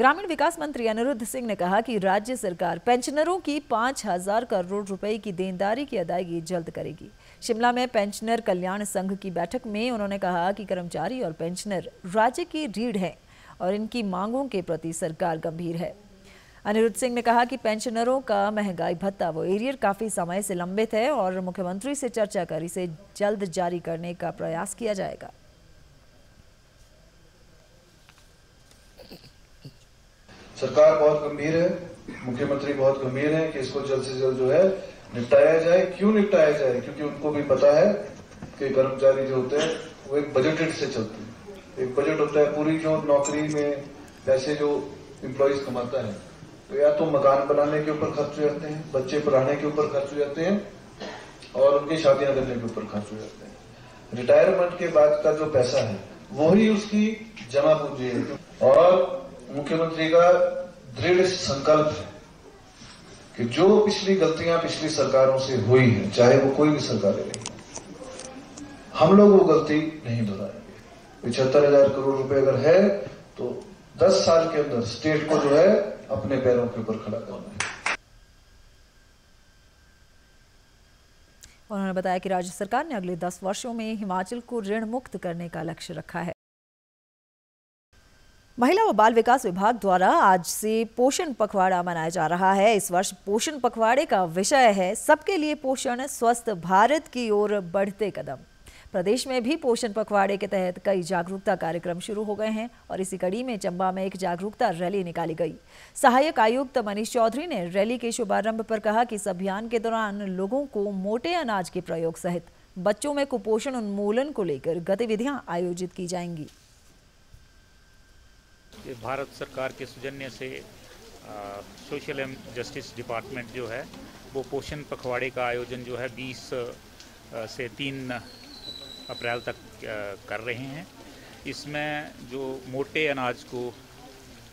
ग्रामीण विकास मंत्री अनिरुद्ध सिंह ने कहा कि राज्य सरकार पेंशनरों की पाँच हज़ार करोड़ रुपए की देनदारी की अदायगी जल्द करेगी। शिमला में पेंशनर कल्याण संघ की बैठक में उन्होंने कहा कि कर्मचारी और पेंशनर राज्य की रीढ़ हैं और इनकी मांगों के प्रति सरकार गंभीर है। अनिरुद्ध सिंह ने कहा कि पेंशनरों का महँगाई भत्ता वो एरियर काफ़ी समय से लंबित है और मुख्यमंत्री से चर्चा कर इसे जल्द जारी करने का प्रयास किया जाएगा। सरकार बहुत गंभीर है, मुख्यमंत्री बहुत गंभीर है कि इसको जल्द से जल्द जो है निपटाया जाए। क्यों निपटाया जाए? क्योंकि उनको भी पता है कि कर्मचारी जो होते हैं, वो एक बजटेड से चलते हैं। एक बजट होता है पूरी जो नौकरी में पैसे जो इम्प्लॉयज कमाता है तो या तो मकान बनाने के ऊपर खर्च हो जाते हैं, बच्चे पढ़ाने के ऊपर खर्च हो जाते हैं, और उनकी शादियाँ करने के ऊपर खर्च हो जाते हैं। रिटायरमेंट के बाद का जो पैसा है वही उसकी जमा पूंजी है। और मुख्यमंत्री का दृढ़ संकल्प है कि जो पिछली गलतियाँ पिछली सरकारों से हुई है, चाहे वो कोई भी सरकारें रही हम लोग वो गलती नहीं दोहराएँगे। पिछहत्तर हज़ार करोड़ रुपए अगर है तो दस साल के अंदर स्टेट को जो है अपने पैरों के ऊपर खड़ा करना है। उन्होंने बताया कि राज्य सरकार ने अगले 10 वर्षों में हिमाचल को ऋण मुक्त करने का लक्ष्य रखा है। महिला व बाल विकास विभाग द्वारा आज से पोषण पखवाड़ा मनाया जा रहा है। इस वर्ष पोषण पखवाड़े का विषय है सबके लिए पोषण, स्वस्थ भारत की ओर बढ़ते कदम। प्रदेश में भी पोषण पखवाड़े के तहत कई जागरूकता कार्यक्रम शुरू हो गए हैं और इसी कड़ी में चंबा में एक जागरूकता रैली निकाली गई। सहायक आयुक्त मनीष चौधरी ने रैली के शुभारंभ पर कहा कि इस अभियान के दौरान लोगों को मोटे अनाज के प्रयोग सहित बच्चों में कुपोषण उन्मूलन को लेकर गतिविधियाँ आयोजित की जाएँगी। भारत सरकार के सौजन्य से सोशल एंड जस्टिस डिपार्टमेंट जो है, वो पोषण पखवाड़े का आयोजन जो है 20 से 3 अप्रैल तक कर रहे हैं। इसमें जो मोटे अनाज को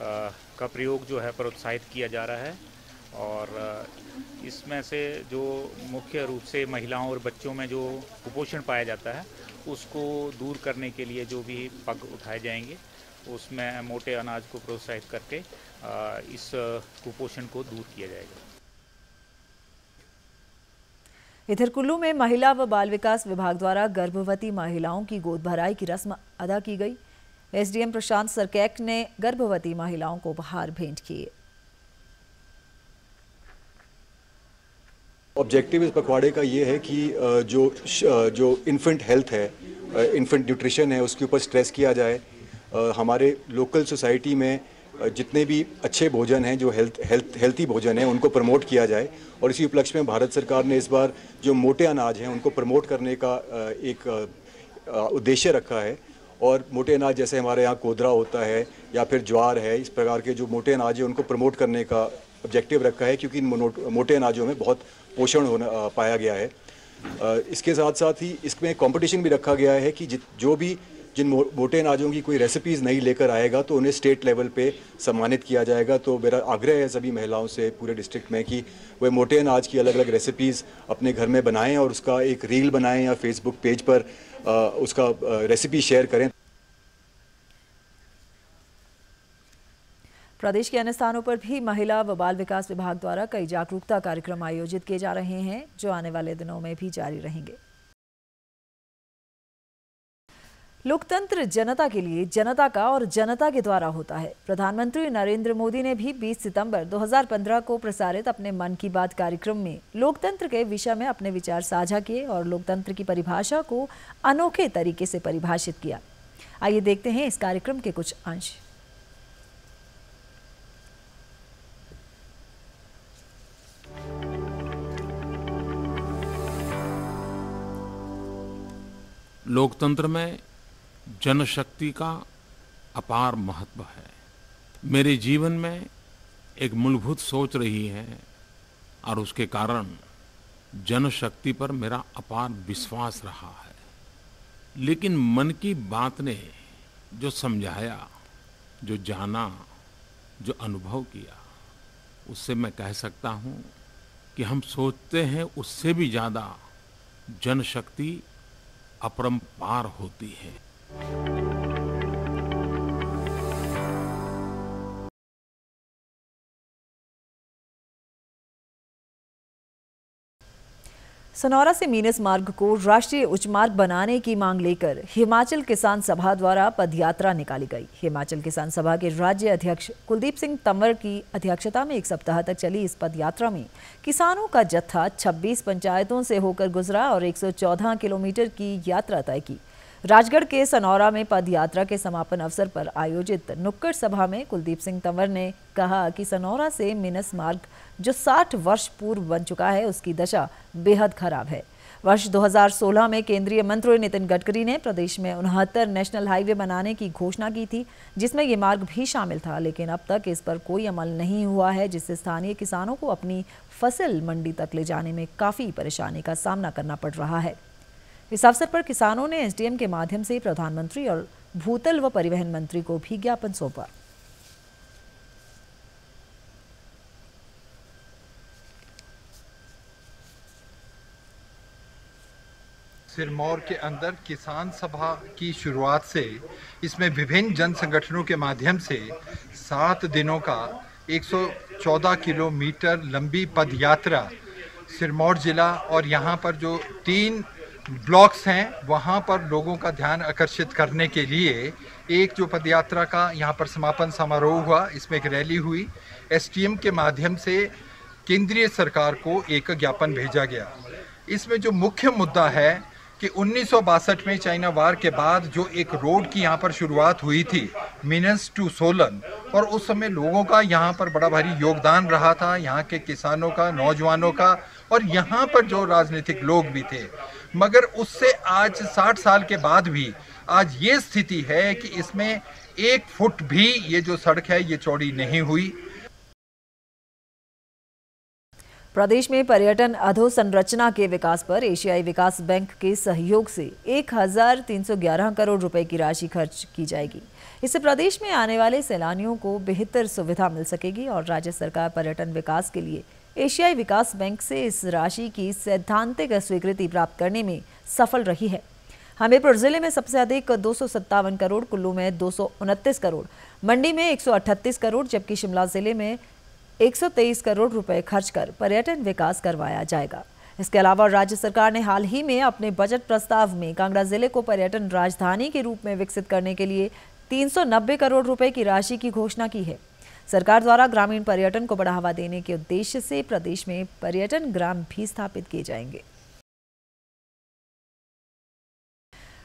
का प्रयोग जो है प्रोत्साहित किया जा रहा है और इसमें से जो मुख्य रूप से महिलाओं और बच्चों में जो कुपोषण पाया जाता है, उसको दूर करने के लिए जो भी पग उठाए जाएँगे। उसमें मोटे अनाज को प्रोत्साहित करके इस कुपोषण को दूर किया जाएगा। इधर कुल्लू में महिला व बाल विकास विभाग द्वारा गर्भवती महिलाओं की गोद भराई की रस्म अदा की गई। एसडीएम प्रशांत सरकैक ने गर्भवती महिलाओं को उपहार भेंट किए। ऑब्जेक्टिव इस पखवाड़े का ये है कि जो जो इन्फेंट हेल्थ है इन्फेंट न्यूट्रिशन है उसके ऊपर स्ट्रेस किया जाए। हमारे लोकल सोसाइटी में जितने भी अच्छे भोजन हैं, जो हेल्थ हेल्थ हेल्थी भोजन हैं, उनको प्रमोट किया जाए। और इसी उपलक्ष्य में भारत सरकार ने इस बार जो मोटे अनाज हैं, उनको प्रमोट करने का एक उद्देश्य रखा है। और मोटे अनाज जैसे हमारे यहाँ कोदरा होता है, या फिर ज्वार है, इस प्रकार के जो मोटे अनाज हैं, उनको प्रमोट करने का ऑब्जेक्टिव रखा है, क्योंकि इन मोटे अनाजों में बहुत पोषण होना पाया गया है। इसके साथ साथ ही इसमें कंपटीशन भी रखा गया है कि जो भी जिन मोटे अनाजों की कोई रेसिपीज़ नहीं लेकर आएगा तो उन्हें स्टेट लेवल पे सम्मानित किया जाएगा। तो मेरा आग्रह है सभी महिलाओं से पूरे डिस्ट्रिक्ट में कि वे मोटे अनाज की अलग अलग रेसिपीज़ अपने घर में बनाएँ और उसका एक रील बनाएँ या फेसबुक पेज पर आ, उसका रेसिपी शेयर करें। प्रदेश के अन्य स्थानों पर भी महिला व बाल विकास विभाग द्वारा कई जागरूकता कार्यक्रम आयोजित किए जा रहे हैं जो आने वाले दिनों में भी जारी रहेंगे। लोकतंत्र जनता के लिए जनता का और जनता के द्वारा होता है। प्रधानमंत्री नरेंद्र मोदी ने भी 20 सितंबर 2015 को प्रसारित अपने मन की बात कार्यक्रम में लोकतंत्र के विषय में अपने विचार साझा किए और लोकतंत्र की परिभाषा को अनोखे तरीके से परिभाषित किया। आइए देखते हैं इस कार्यक्रम के कुछ अंश। लोकतंत्र में जनशक्ति का अपार महत्व है। मेरे जीवन में एक मूलभूत सोच रही है और उसके कारण जनशक्ति पर मेरा अपार विश्वास रहा है। लेकिन मन की बात ने जो समझाया, जो जाना, जो अनुभव किया, उससे मैं कह सकता हूँ कि हम सोचते हैं उससे भी ज़्यादा जनशक्ति अपरम्पार होती है। सनौरा से मीनस मार्ग को राष्ट्रीय उच्च मार्ग बनाने की मांग लेकर हिमाचल किसान सभा द्वारा पदयात्रा निकाली गई। हिमाचल किसान सभा के राज्य अध्यक्ष कुलदीप सिंह तंवर की अध्यक्षता में एक सप्ताह तक चली इस पदयात्रा में किसानों का जत्था 26 पंचायतों से होकर गुजरा और 114 किलोमीटर की यात्रा तय की। राजगढ़ के सनौरा में पद यात्रा के समापन अवसर पर आयोजित नुक्कड़ सभा में कुलदीप सिंह तंवर ने कहा कि सनौरा से मिनस मार्ग, जो 60 वर्ष पूर्व बन चुका है, उसकी दशा बेहद खराब है। वर्ष 2016 में केंद्रीय मंत्री नितिन गडकरी ने प्रदेश में उनहत्तर नेशनल हाईवे बनाने की घोषणा की थी, जिसमें ये मार्ग भी शामिल था, लेकिन अब तक इस पर कोई अमल नहीं हुआ है, जिससे स्थानीय किसानों को अपनी फ़सल मंडी तक ले जाने में काफ़ी परेशानी का सामना करना पड़ रहा है। इस अवसर पर किसानों ने एसडीएम के माध्यम से प्रधानमंत्री और भूतल व परिवहन मंत्री को भी ज्ञापन सौंपा। सिरमौर के अंदर किसान सभा की शुरुआत से इसमें विभिन्न जन संगठनों के माध्यम से सात दिनों का 114 किलोमीटर लंबी पद यात्रा सिरमौर जिला और यहाँ पर जो तीन ब्लॉक्स हैं, वहाँ पर लोगों का ध्यान आकर्षित करने के लिए एक जो पदयात्रा का यहाँ पर समापन समारोह हुआ, इसमें एक रैली हुई। एसटीएम के माध्यम से केंद्रीय सरकार को एक ज्ञापन भेजा गया। इसमें जो मुख्य मुद्दा है कि उन्नीस सौ बासठ में चाइना वार के बाद जो एक रोड की यहाँ पर शुरुआत हुई थी मिनस टू सोलन। और उस समय लोगों का यहाँ पर बड़ा भारी योगदान रहा था। यहाँ के किसानों का नौजवानों का और यहाँ पर जो राजनीतिक लोग भी थे। मगर उससे आज 60 साल के बाद भी आज ये स्थिति है कि इसमें एक फुट भी ये जो सड़क है ये चौड़ी नहीं हुई। प्रदेश में पर्यटन अधोसंरचना के विकास पर एशियाई विकास बैंक के सहयोग से 1,311 करोड़ रुपए की राशि खर्च की जाएगी। इससे प्रदेश में आने वाले सैलानियों को बेहतर सुविधा मिल सकेगी और राज्य सरकार पर्यटन विकास के लिए एशियाई विकास बैंक से इस राशि की सैद्धांतिक स्वीकृति प्राप्त करने में सफल रही है। हमीरपुर ज़िले में सबसे अधिक दो सौ सत्तावन करोड़, कुल्लू में दो सौ उनतीस करोड़, मंडी में 138 करोड़, जबकि शिमला ज़िले में 123 करोड़ रुपए खर्च कर पर्यटन विकास करवाया जाएगा। इसके अलावा राज्य सरकार ने हाल ही में अपने बजट प्रस्ताव में कांगड़ा ज़िले को पर्यटन राजधानी के रूप में विकसित करने के लिए 390 करोड़ रुपए की राशि की घोषणा की है। सरकार द्वारा ग्रामीण पर्यटन को बढ़ावा देने के उद्देश्य से प्रदेश में पर्यटन ग्राम भी स्थापित किए जाएँगे।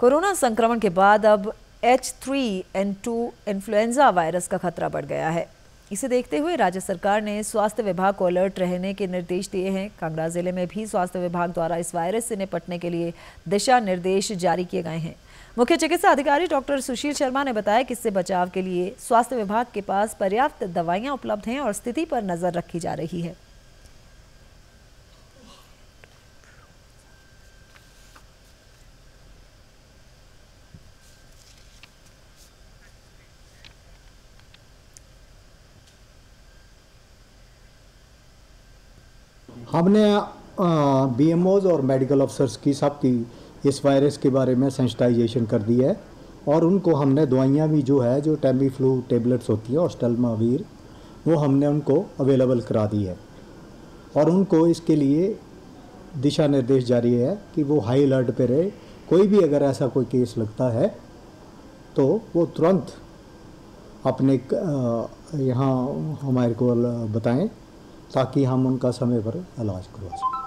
कोरोना संक्रमण के बाद अब H three N two influenza virus का खतरा बढ़ गया है। इसे देखते हुए राज्य सरकार ने स्वास्थ्य विभाग को अलर्ट रहने के निर्देश दिए हैं। कांगड़ा ज़िले में भी स्वास्थ्य विभाग द्वारा इस वायरस से निपटने के लिए दिशा निर्देश जारी किए गए हैं। मुख्य चिकित्सा अधिकारी डॉक्टर सुशील शर्मा ने बताया कि इससे बचाव के लिए स्वास्थ्य विभाग के पास पर्याप्त दवाइयाँ उपलब्ध हैं और स्थिति पर नज़र रखी जा रही है। हमने बी और मेडिकल अफसर्स की सब की इस वायरस के बारे में सेंसिटाइजेशन कर दिया है और उनको हमने दवाइयाँ भी जो है, जो टेमी फ्लू टेबलेट्स होती है ऑस्टलमावीर वो हमने उनको अवेलेबल करा दी है। और उनको इसके लिए दिशा निर्देश जारी है कि वो हाई अलर्ट पे रहे। कोई भी अगर ऐसा कोई केस लगता है तो वो तुरंत अपने यहाँ हमारे को बताएँ ताकि हम उनका समय पर इलाज करवा सकें।